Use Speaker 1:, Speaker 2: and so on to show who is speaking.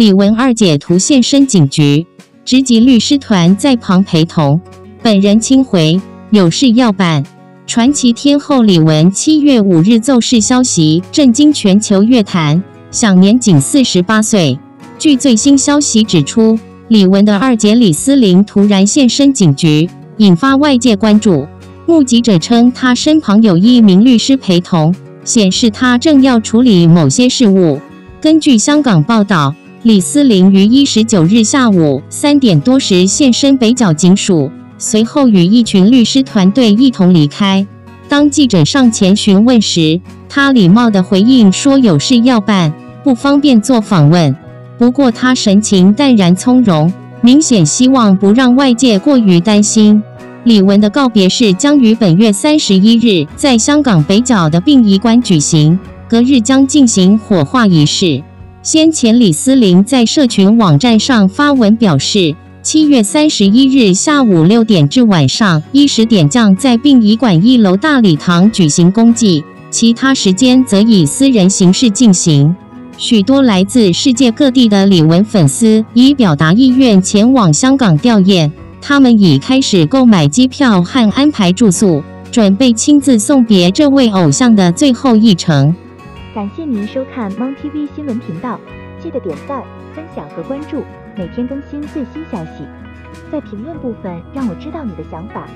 Speaker 1: 李玟二姐图现身警局，直级律师团在旁陪同，本人亲回，有事要办。传奇天后李玟七月五日奏事消息震惊全球乐坛，享年仅四十八岁。据最新消息指出，李玟的二姐李思玲突然现身警局，引发外界关注。目击者称，她身旁有一名律师陪同，显示她正要处理某些事务。根据香港报道，李思玲于一十九日下午三点多时现身北角警署，随后与一群律师团队一同离开。当记者上前询问时，她礼貌地回应说有事要办，不方便做访问。不过她神情淡然从容，明显希望不让外界过于担心。李玟的告别式将于本月三十一日在香港北角的殡仪馆举行，隔日将进行火化仪式。先前李思玲在社群网站上发文表示，七月三十一日下午六点至晚上一十点将在殡仪馆一楼大礼堂举行公祭，其他时间则以私人形式进行。许多来自世界各地的李玟粉丝已表达意愿前往香港吊唁。他们已开始购买机票和安排住宿，准备亲自送别这位偶像的最后一程。
Speaker 2: 感谢您收看猫 TV 新闻频道，记得点赞、分享和关注，每天更新最新消息。在评论部分让我知道你的想法。